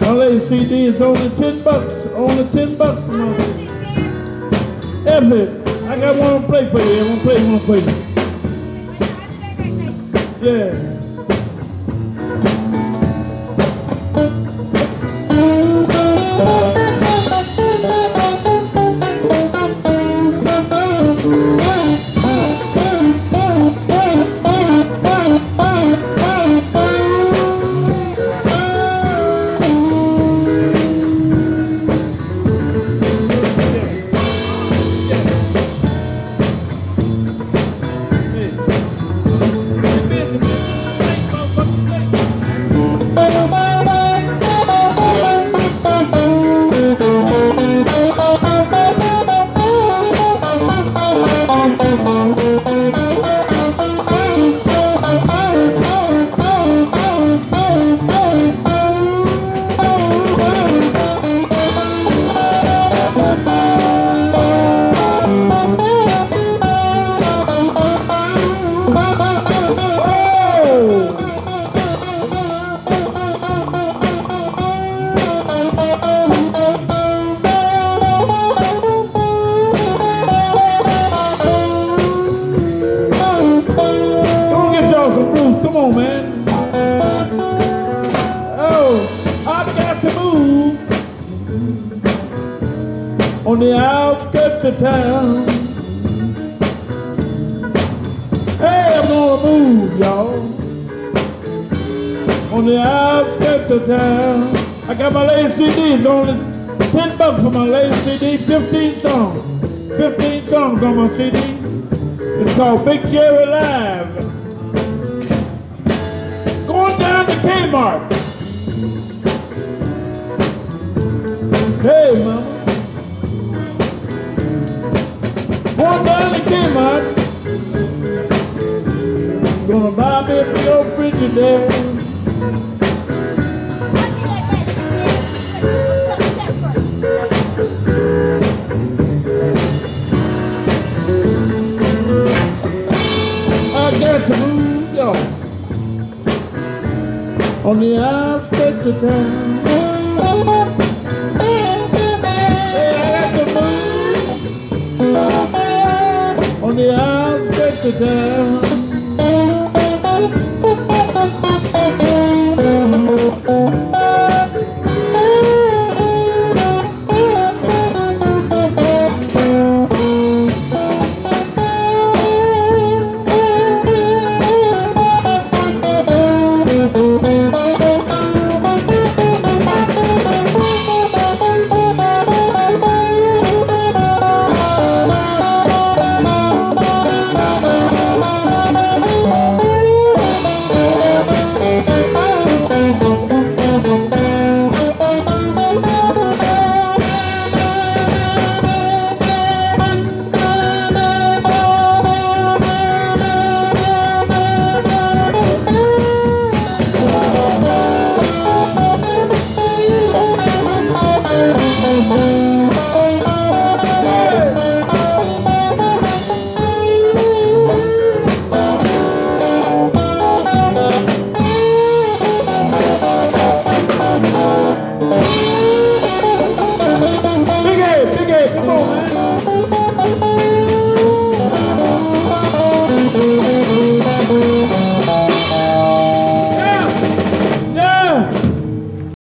My latest CD is only ten bucks. Only ten bucks, mama. I got one to play for you. I want to play one for you. Yeah. on the outskirts of town. Hey, I'm gonna move, y'all, on the outskirts of town. I got my latest CDs, only 10 bucks for my latest CD, 15 songs, 15 songs on my CD. It's called Big Jerry Live. Going down to Kmart. Hey, mama. Buy me a big Frigidaire. I got to move, y'all. On the outskirts of town. I got to move. On the outskirts of town.